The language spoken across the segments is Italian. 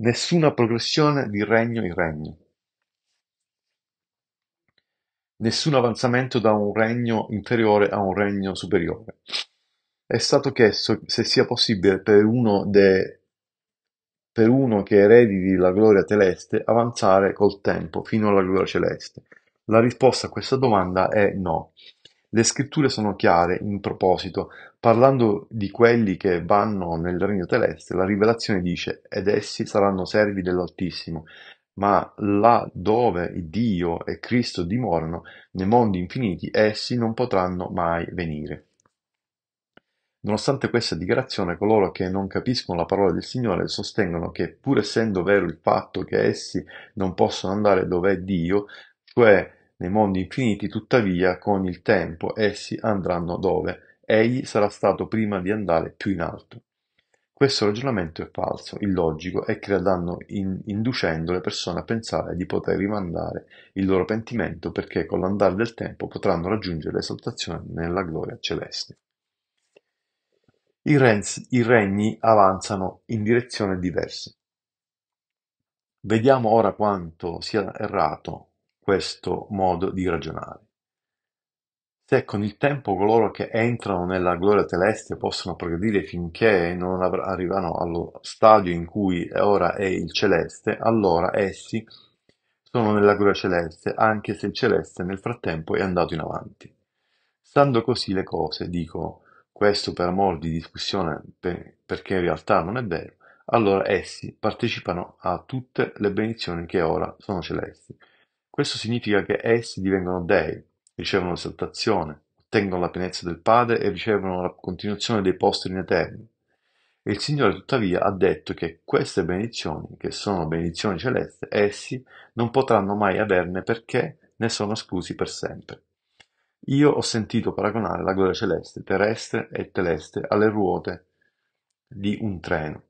Nessuna progressione di regno in regno. Nessun avanzamento da un regno inferiore a un regno superiore. È stato chiesto se sia possibile per uno, de... per uno che erediti la gloria celeste avanzare col tempo fino alla gloria celeste. La risposta a questa domanda è no. Le scritture sono chiare in proposito, parlando di quelli che vanno nel regno celeste, la rivelazione dice ed essi saranno servi dell'Altissimo, ma là dove Dio e Cristo dimorano, nei mondi infiniti, essi non potranno mai venire. Nonostante questa dichiarazione, coloro che non capiscono la parola del Signore sostengono che, pur essendo vero il fatto che essi non possono andare dove è Dio, cioè nei mondi infiniti, tuttavia con il tempo essi andranno dove egli sarà stato prima di andare più in alto. Questo ragionamento è falso, illogico e crea danno in, inducendo le persone a pensare di poter rimandare il loro pentimento perché con l'andare del tempo potranno raggiungere l'esaltazione nella gloria celeste. I, renz, I regni avanzano in direzioni diverse. Vediamo ora quanto sia errato questo modo di ragionare. Se con il tempo coloro che entrano nella gloria celeste possono progredire finché non arrivano allo stadio in cui ora è il celeste, allora essi sono nella gloria celeste, anche se il celeste nel frattempo è andato in avanti. Stando così le cose, dico questo per amor di discussione perché in realtà non è vero, allora essi partecipano a tutte le benedizioni che ora sono celesti questo significa che essi divengono dei, ricevono l'esaltazione, ottengono la pienezza del Padre e ricevono la continuazione dei posti in eterno. Il Signore tuttavia ha detto che queste benedizioni, che sono benedizioni celeste, essi non potranno mai averne perché ne sono esclusi per sempre. Io ho sentito paragonare la gloria celeste, terrestre e celeste alle ruote di un treno.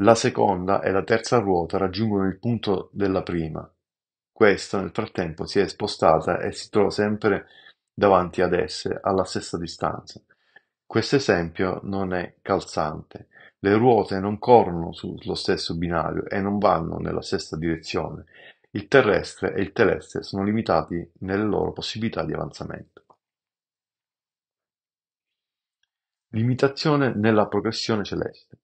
La seconda e la terza ruota raggiungono il punto della prima, questa nel frattempo si è spostata e si trova sempre davanti ad esse alla stessa distanza. Questo esempio non è calzante. Le ruote non corrono sullo stesso binario e non vanno nella stessa direzione. Il terrestre e il celeste sono limitati nelle loro possibilità di avanzamento. Limitazione nella progressione celeste.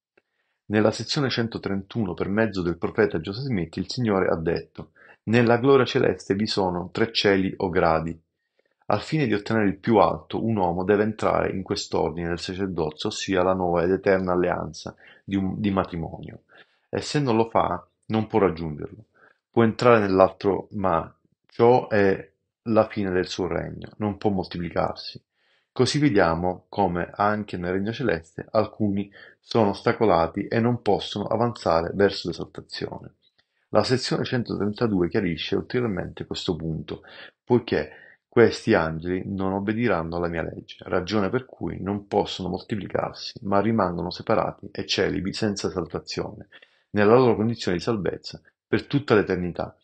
Nella sezione 131 per mezzo del profeta Joseph Smith il Signore ha detto nella gloria celeste vi sono tre cieli o gradi. Al fine di ottenere il più alto, un uomo deve entrare in quest'ordine del sacerdozio, ossia la nuova ed eterna alleanza di, un, di matrimonio, e se non lo fa, non può raggiungerlo. Può entrare nell'altro, ma ciò è la fine del suo regno, non può moltiplicarsi. Così vediamo come anche nel regno celeste alcuni sono ostacolati e non possono avanzare verso l'esaltazione. La sezione centotrentadue chiarisce ulteriormente questo punto, poiché questi angeli non obbediranno alla mia legge, ragione per cui non possono moltiplicarsi, ma rimangono separati e celibi senza esaltazione, nella loro condizione di salvezza, per tutta l'eternità,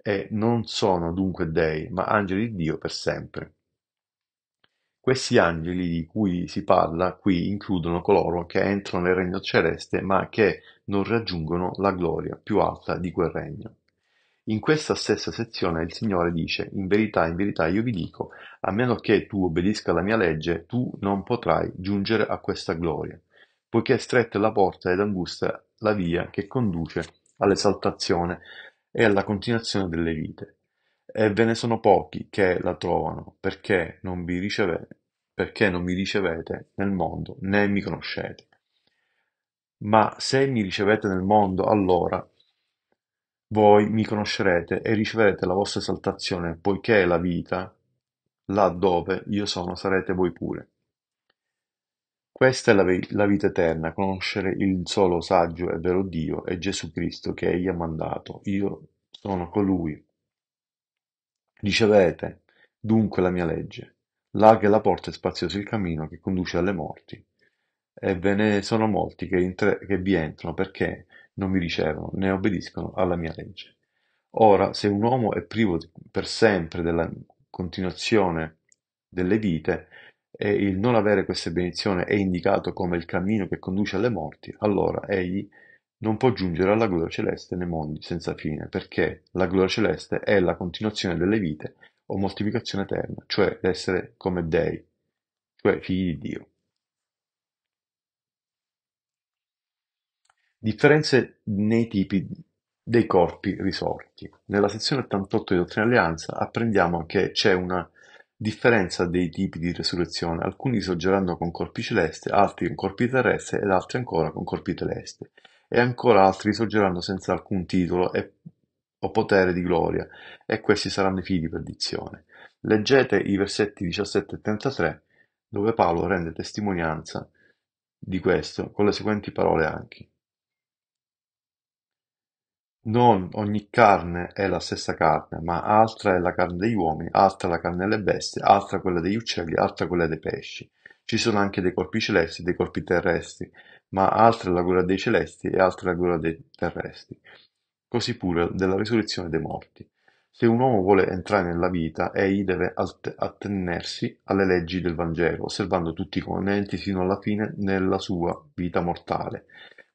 e non sono dunque dei, ma angeli di Dio per sempre. Questi angeli di cui si parla qui includono coloro che entrano nel regno celeste ma che non raggiungono la gloria più alta di quel regno. In questa stessa sezione il Signore dice, in verità, in verità io vi dico, a meno che tu obbedisca alla mia legge, tu non potrai giungere a questa gloria, poiché è stretta la porta ed angusta la via che conduce all'esaltazione e alla continuazione delle vite e ve ne sono pochi che la trovano, perché non vi ricevete, perché non mi ricevete nel mondo, né mi conoscete. Ma se mi ricevete nel mondo, allora voi mi conoscerete e riceverete la vostra esaltazione, poiché la vita, là dove io sono, sarete voi pure. Questa è la, la vita eterna, conoscere il solo saggio e vero Dio e Gesù Cristo che Egli ha mandato. Io sono colui Ricevete dunque la mia legge: larga è la porta e spazioso il cammino che conduce alle morti, e ve ne sono molti che, che vi entrano perché non mi ricevono né obbediscono alla mia legge. Ora, se un uomo è privo per sempre della continuazione delle vite, e il non avere queste benedizioni è indicato come il cammino che conduce alle morti, allora egli non può giungere alla gloria celeste nei mondi senza fine, perché la gloria celeste è la continuazione delle vite o moltiplicazione eterna, cioè l'essere come dei, cioè figli di Dio. Differenze nei tipi dei corpi risorti. Nella sezione 88 di Dottrina Alleanza apprendiamo che c'è una differenza dei tipi di resurrezione, alcuni risorgeranno con corpi celesti, altri con corpi terrestri ed altri ancora con corpi celesti, e ancora altri risorgeranno senza alcun titolo e, o potere di gloria, e questi saranno i figli di perdizione. Leggete i versetti 17 e 33, dove Paolo rende testimonianza di questo con le seguenti parole anche. Non ogni carne è la stessa carne, ma altra è la carne degli uomini, altra la carne delle bestie, altra quella degli uccelli, altra quella dei pesci. Ci sono anche dei corpi celesti dei corpi terrestri, ma altra è la gloria dei celesti e altra è la gloria dei terrestri. Così pure della risurrezione dei morti. Se un uomo vuole entrare nella vita, egli deve attenersi alle leggi del Vangelo, osservando tutti i comandamenti fino alla fine nella sua vita mortale.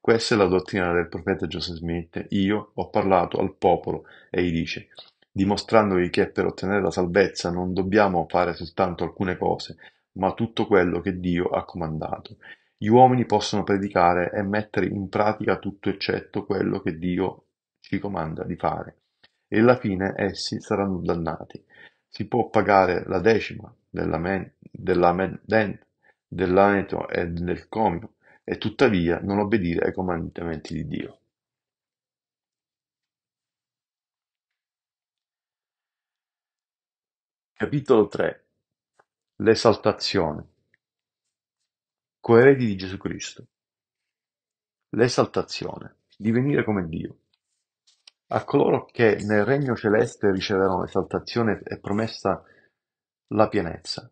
Questa è la dottrina del profeta Joseph Smith. Io ho parlato al popolo, egli dice, dimostrandogli che per ottenere la salvezza non dobbiamo fare soltanto alcune cose, ma tutto quello che Dio ha comandato. Gli uomini possono predicare e mettere in pratica tutto eccetto quello che Dio ci comanda di fare, e alla fine essi saranno dannati. Si può pagare la decima dell'ameddente, dell'aneto e del comio, e tuttavia non obbedire ai comandamenti di Dio. Capitolo 3 L'esaltazione Coeredi di Gesù Cristo L'esaltazione Divenire come Dio A coloro che nel regno celeste riceveranno l'esaltazione è promessa la pienezza,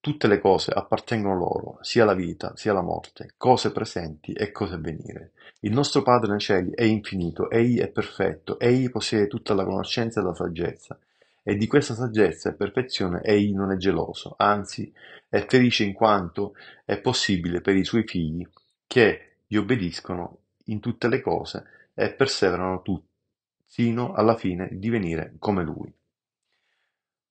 Tutte le cose appartengono loro, sia la vita, sia la morte, cose presenti e cose a venire. Il nostro Padre nei cieli è infinito, Egli è perfetto, Egli possiede tutta la conoscenza e la saggezza. E di questa saggezza e perfezione Egli non è geloso, anzi è felice in quanto è possibile per i Suoi figli che gli obbediscono in tutte le cose e perseverano tutti, sino alla fine di divenire come Lui.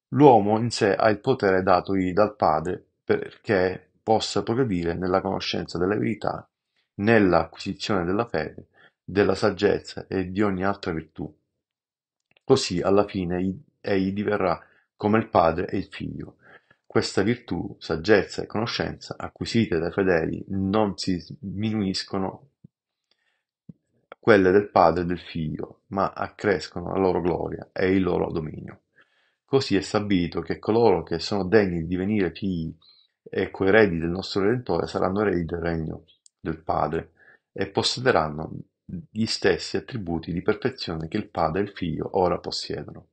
L'uomo in sé ha il potere datogli dal Padre perché possa progredire nella conoscenza della verità, nell'acquisizione della fede, della saggezza e di ogni altra virtù. Così alla fine egli diverrà come il Padre e il Figlio. Questa virtù, saggezza e conoscenza acquisite dai fedeli non si diminuiscono quelle del Padre e del Figlio, ma accrescono la loro gloria e il loro dominio. Così è stabilito che coloro che sono degni di divenire figli e coeredi del nostro Redentore saranno eredi del regno del Padre e possederanno gli stessi attributi di perfezione che il Padre e il Figlio ora possiedono.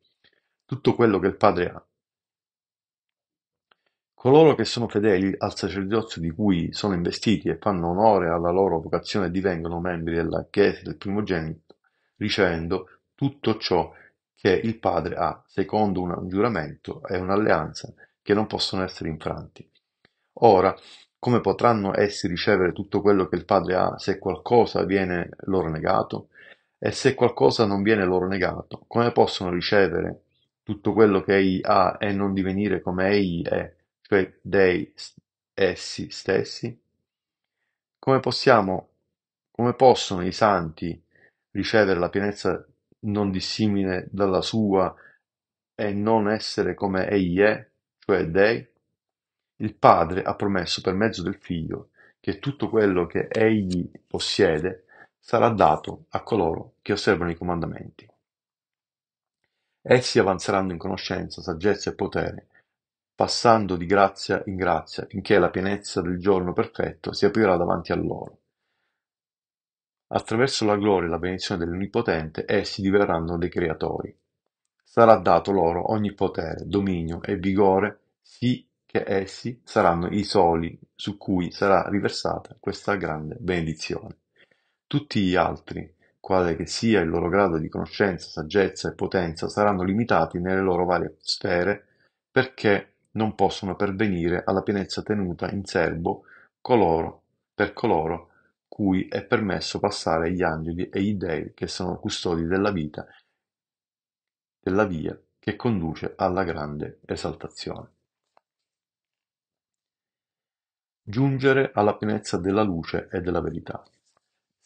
Tutto quello che il Padre ha. Coloro che sono fedeli al sacerdozio di cui sono investiti e fanno onore alla loro vocazione divengono membri della Chiesa del primogenito, ricevendo tutto ciò che il Padre ha, secondo un giuramento e un'alleanza che non possono essere infranti. Ora, come potranno essi ricevere tutto quello che il Padre ha se qualcosa viene loro negato? E se qualcosa non viene loro negato, come possono ricevere tutto quello che egli ha e non divenire come egli è, cioè dei essi stessi? Come possiamo, come possono i santi ricevere la pienezza non dissimile dalla sua e non essere come egli è, cioè Dei? Il Padre ha promesso per mezzo del Figlio che tutto quello che egli possiede sarà dato a coloro che osservano i comandamenti. Essi avanzeranno in conoscenza, saggezza e potere, passando di grazia in grazia, finché la pienezza del giorno perfetto si aprirà davanti a loro. Attraverso la gloria e la benedizione dell'Onnipotente essi diverranno dei creatori. Sarà dato loro ogni potere, dominio e vigore, sì che essi saranno i soli su cui sarà riversata questa grande benedizione. Tutti gli altri, quale che sia il loro grado di conoscenza, saggezza e potenza, saranno limitati nelle loro varie sfere perché non possono pervenire alla pienezza tenuta in serbo coloro, per coloro cui è permesso passare gli angeli e gli dei che sono custodi della vita, della via che conduce alla grande esaltazione. Giungere alla pienezza della luce e della verità.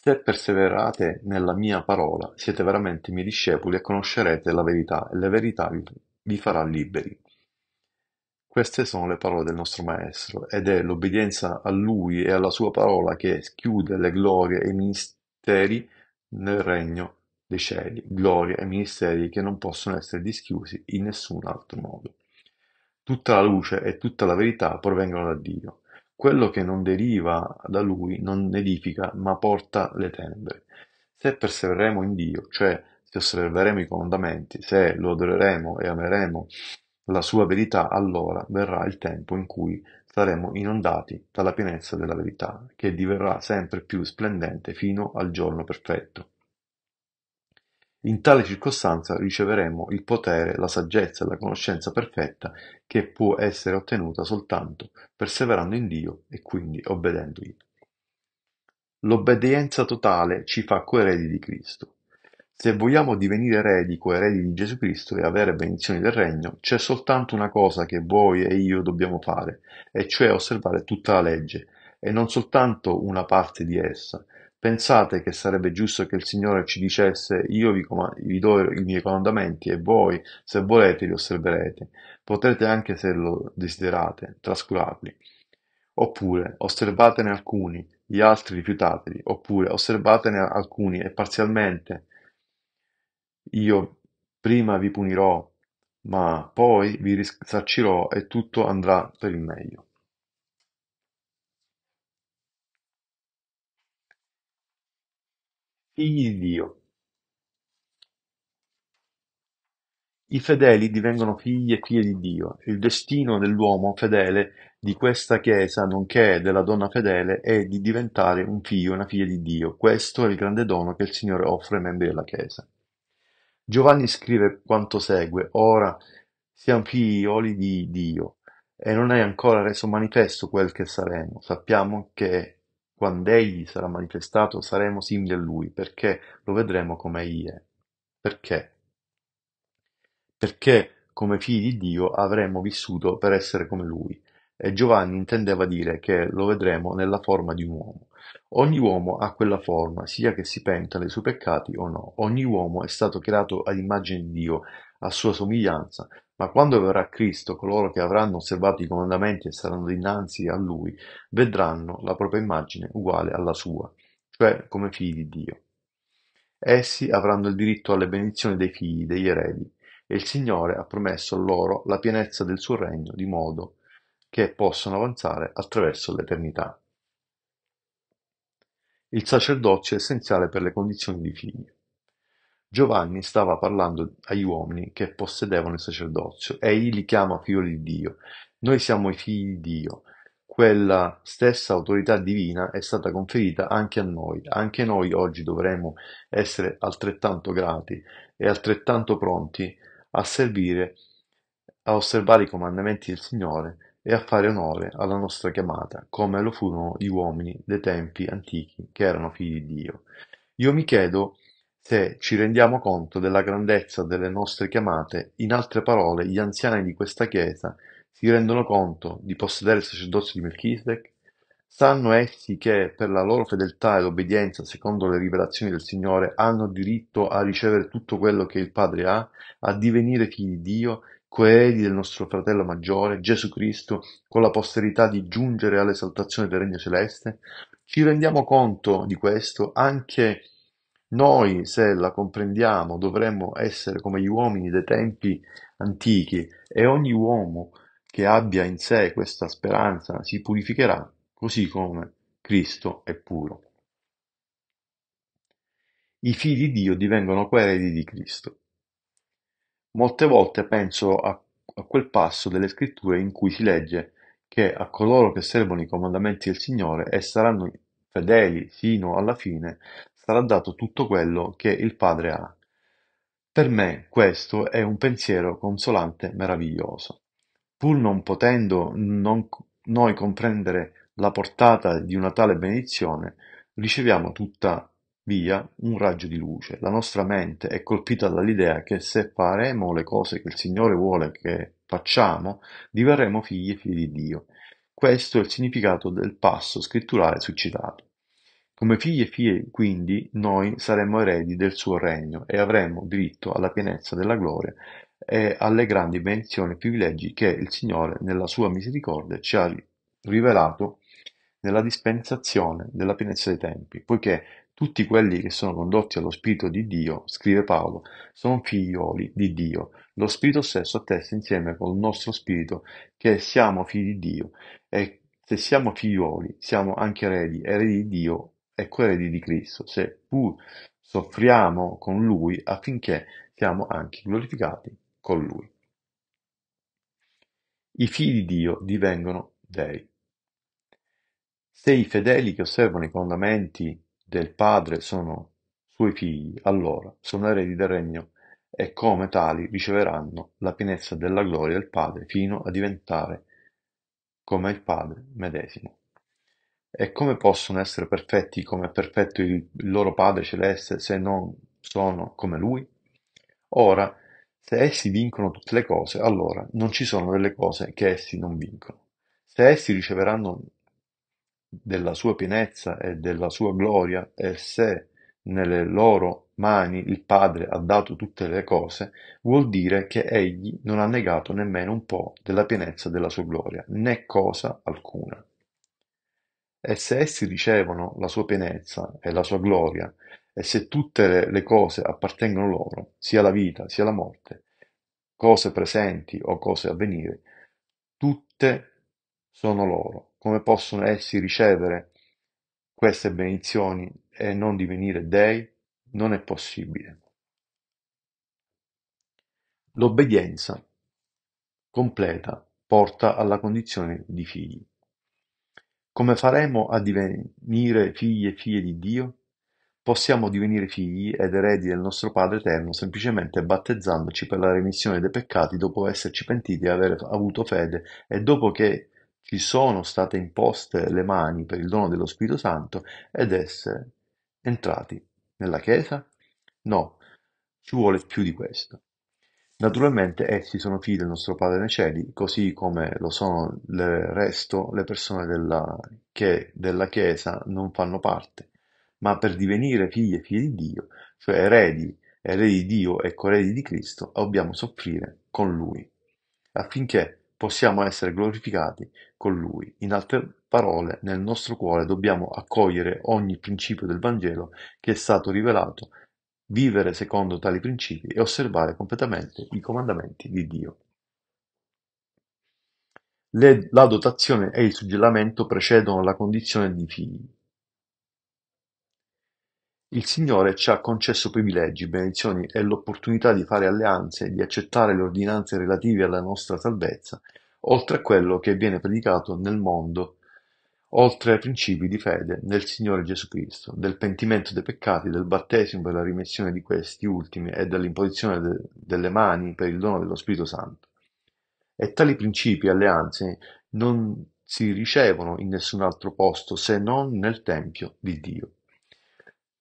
Se perseverate nella mia parola, siete veramente miei discepoli e conoscerete la verità, e la verità vi farà liberi. Queste sono le parole del nostro Maestro, ed è l'obbedienza a Lui e alla Sua parola che schiude le glorie e i ministeri nel regno dei cieli, glorie e ministeri che non possono essere dischiusi in nessun altro modo. Tutta la luce e tutta la verità provengono da Dio. Quello che non deriva da Lui non edifica, ma porta le tenebre. Se persevereremo in Dio, cioè se osserveremo i comandamenti, se lo adoreremo e ameremo la sua verità, allora verrà il tempo in cui saremo inondati dalla pienezza della verità, che diverrà sempre più splendente fino al giorno perfetto. In tale circostanza riceveremo il potere, la saggezza e la conoscenza perfetta che può essere ottenuta soltanto perseverando in Dio e quindi obbedendogli. L'obbedienza totale ci fa coeredi di Cristo. Se vogliamo divenire eredi, coeredi di Gesù Cristo e avere benedizioni del regno, c'è soltanto una cosa che voi e io dobbiamo fare, e cioè osservare tutta la legge, e non soltanto una parte di essa, Pensate che sarebbe giusto che il Signore ci dicesse io vi, vi do i miei comandamenti e voi, se volete, li osserverete. Potrete anche, se lo desiderate, trascurarli. Oppure osservatene alcuni, gli altri rifiutateli. Oppure osservatene alcuni e parzialmente. Io prima vi punirò, ma poi vi risarcirò e tutto andrà per il meglio. Figli di Dio. I fedeli divengono figli e figlie di Dio. Il destino dell'uomo fedele di questa Chiesa, nonché della donna fedele, è di diventare un figlio e una figlia di Dio. Questo è il grande dono che il Signore offre ai membri della Chiesa. Giovanni scrive quanto segue: Ora siamo figlioli di Dio, e non è ancora reso manifesto quel che saremo. Sappiamo che quand'Egli sarà manifestato saremo simili a Lui, perché lo vedremo come Egli è. Perché? Perché come figli di Dio avremmo vissuto per essere come Lui. E Giovanni intendeva dire che lo vedremo nella forma di un uomo. Ogni uomo ha quella forma, sia che si penta dei suoi peccati o no. Ogni uomo è stato creato ad immagine di Dio, a sua somiglianza, ma quando verrà Cristo, coloro che avranno osservato i comandamenti e saranno dinanzi a Lui, vedranno la propria immagine uguale alla sua, cioè come figli di Dio. Essi avranno il diritto alle benedizioni dei figli, degli eredi, e il Signore ha promesso loro la pienezza del suo regno, di modo che possano avanzare attraverso l'eternità. Il sacerdozio è essenziale per le condizioni di figli. Giovanni stava parlando agli uomini che possedevano il sacerdozio. Egli li chiama figlioli di Dio. Noi siamo i figli di Dio. Quella stessa autorità divina è stata conferita anche a noi. Anche noi oggi dovremmo essere altrettanto grati e altrettanto pronti a servire, a osservare i comandamenti del Signore e a fare onore alla nostra chiamata, come lo furono gli uomini dei tempi antichi che erano figli di Dio. Io mi chiedo se ci rendiamo conto della grandezza delle nostre chiamate, in altre parole gli anziani di questa Chiesa si rendono conto di possedere il sacerdozio di Melchisedec? Sanno essi che, per la loro fedeltà ed obbedienza secondo le rivelazioni del Signore, hanno diritto a ricevere tutto quello che il Padre ha, a divenire figli di Dio, coeredi del nostro fratello maggiore, Gesù Cristo, con la posterità di giungere all'esaltazione del Regno Celeste? Ci rendiamo conto di questo anche noi, se la comprendiamo, dovremmo essere come gli uomini dei tempi antichi e ogni uomo che abbia in sé questa speranza si purificherà, così come Cristo è puro. I figli di Dio divengono coeredi di Cristo. Molte volte penso a, a quel passo delle scritture in cui si legge che a coloro che servono i comandamenti del Signore e saranno fedeli fino alla fine, sarà dato tutto quello che il Padre ha. Per me questo è un pensiero consolante meraviglioso. Pur non potendo non, noi comprendere la portata di una tale benedizione, riceviamo tuttavia un raggio di luce. La nostra mente è colpita dall'idea che se faremo le cose che il Signore vuole che facciamo, diverremo figli e figli di Dio. Questo è il significato del passo scritturale succitato. Come figli e figlie quindi noi saremmo eredi del suo regno e avremmo diritto alla pienezza della gloria e alle grandi benedizioni e privilegi che il Signore nella sua misericordia ci ha rivelato nella dispensazione della pienezza dei tempi, poiché tutti quelli che sono condotti allo Spirito di Dio, scrive Paolo, sono figlioli di Dio. Lo Spirito stesso attesta insieme col nostro Spirito che siamo figli di Dio e se siamo figlioli siamo anche eredi, eredi di Dio e coeredi di Cristo, se pur soffriamo con Lui affinché siamo anche glorificati con Lui. I figli di Dio divengono dei. Se i fedeli che osservano i comandamenti del Padre sono suoi figli, allora sono eredi del regno e come tali riceveranno la pienezza della gloria del Padre fino a diventare come il Padre medesimo. E come possono essere perfetti come è perfetto il loro Padre celeste se non sono come Lui? Ora, se essi vincono tutte le cose, allora non ci sono delle cose che essi non vincono. Se essi riceveranno della sua pienezza e della sua gloria, e se nelle loro mani il Padre ha dato tutte le cose, vuol dire che egli non ha negato nemmeno un po' della pienezza della sua gloria, né cosa alcuna. E se essi ricevono la sua pienezza e la sua gloria, e se tutte le cose appartengono loro, sia la vita sia la morte, cose presenti o cose a venire, tutte sono loro. Come possono essi ricevere queste benedizioni e non divenire dei? Non è possibile. L'obbedienza completa porta alla condizione di figli. Come faremo a divenire figli e figlie di Dio? Possiamo divenire figli ed eredi del nostro Padre Eterno semplicemente battezzandoci per la remissione dei peccati dopo esserci pentiti e aver avuto fede e dopo che ci sono state imposte le mani per il dono dello Spirito Santo ed essere entrati nella Chiesa? No, ci vuole più di questo. Naturalmente essi sono figli del nostro Padre nei cieli, così come lo sono il resto le persone della, che della Chiesa non fanno parte, ma per divenire figli e figli di Dio, cioè eredi, eredi di Dio e coeredi di Cristo, dobbiamo soffrire con Lui, affinché possiamo essere glorificati con Lui. In altre parole, nel nostro cuore dobbiamo accogliere ogni principio del Vangelo che è stato rivelato vivere secondo tali principi e osservare completamente i comandamenti di Dio. Le, la dotazione e il suggellamento precedono la condizione di figli. Il Signore ci ha concesso privilegi, benedizioni e l'opportunità di fare alleanze e di accettare le ordinanze relative alla nostra salvezza, oltre a quello che viene predicato nel mondo oltre ai principi di fede nel Signore Gesù Cristo, del pentimento dei peccati, del battesimo per la rimessione di questi ultimi e dell'imposizione de- delle mani per il dono dello Spirito Santo. E tali principi e alleanze non si ricevono in nessun altro posto se non nel Tempio di Dio.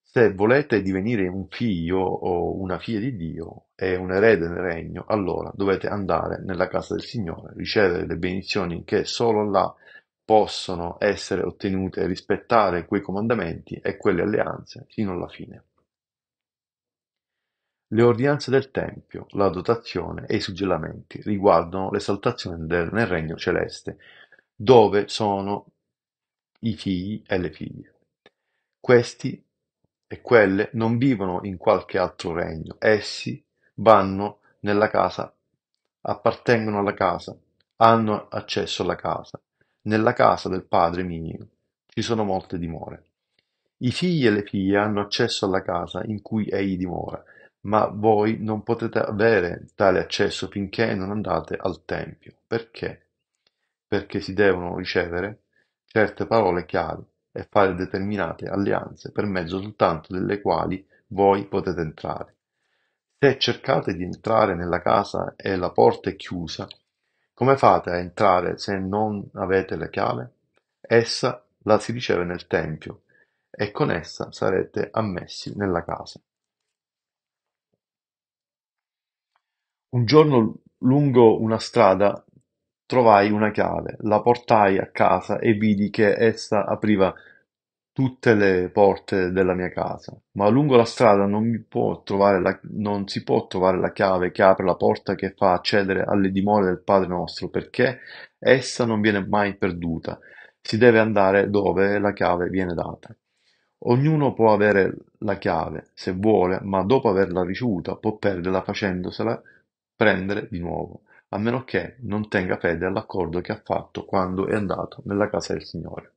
Se volete divenire un figlio o una figlia di Dio e un erede nel regno, allora dovete andare nella casa del Signore, ricevere le benedizioni che solo là possono essere ottenute e rispettare quei comandamenti e quelle alleanze fino alla fine. Le ordinanze del Tempio, la dotazione e i suggellamenti riguardano l'esaltazione nel regno celeste, dove sono i figli e le figlie. Questi e quelle non vivono in qualche altro regno, essi vanno nella casa, appartengono alla casa, hanno accesso alla casa, nella casa del Padre mio ci sono molte dimore. I figli e le figlie hanno accesso alla casa in cui egli dimora, ma voi non potete avere tale accesso finché non andate al Tempio. Perché? Perché si devono ricevere certe parole chiave e fare determinate alleanze per mezzo soltanto delle quali voi potete entrare. Se cercate di entrare nella casa e la porta è chiusa, come fate a entrare se non avete la chiave? Essa la si riceve nel Tempio, e con essa sarete ammessi nella casa. Un giorno lungo una strada trovai una chiave, la portai a casa e vidi che essa apriva tutte le porte della mia casa, ma lungo la strada non, la, non si può trovare la chiave che apre la porta che fa accedere alle dimore del Padre nostro, perché essa non viene mai perduta, si deve andare dove la chiave viene data. Ognuno può avere la chiave, se vuole, ma dopo averla ricevuta può perderla facendosela prendere di nuovo, a meno che non tenga fede all'accordo che ha fatto quando è andato nella casa del Signore.